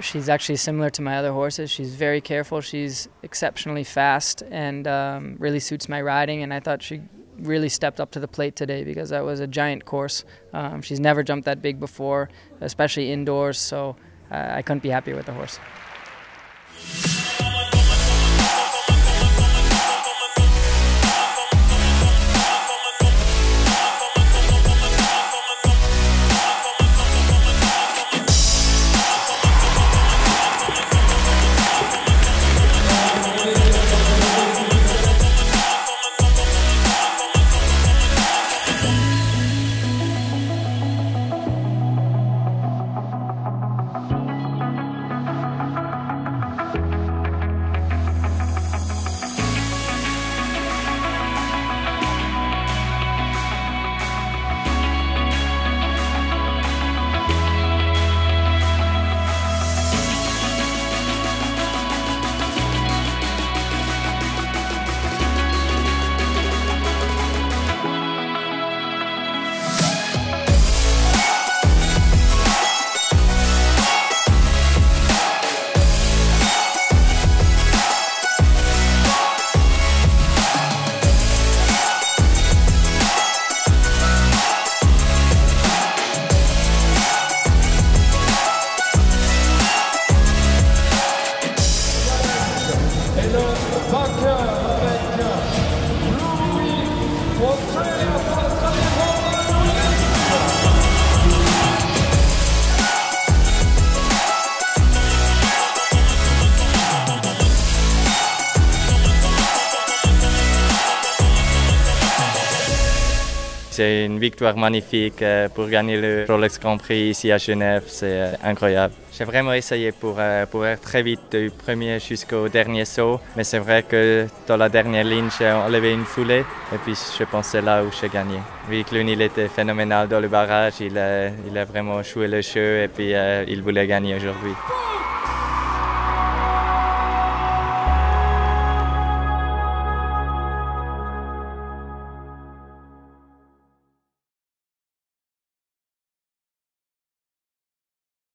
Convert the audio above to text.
she's actually similar to my other horses. She's very careful. She's exceptionally fast and um, really suits my riding. And I thought she really stepped up to the plate today because that was a giant course. Um, she's never jumped that big before, especially indoors. So uh, I couldn't be happier with the horse. C'est une victoire magnifique euh, pour gagner le Rolex Grand Prix ici à Genève. C'est euh, incroyable. J'ai vraiment essayé pour, euh, pour être très vite du premier jusqu'au dernier saut. Mais c'est vrai que dans la dernière ligne, j'ai enlevé une foulée. Et puis je pensais là où j'ai gagné. Que il était phénoménal dans le barrage, il a, il a vraiment joué le jeu et puis il voulait gagner aujourd'hui.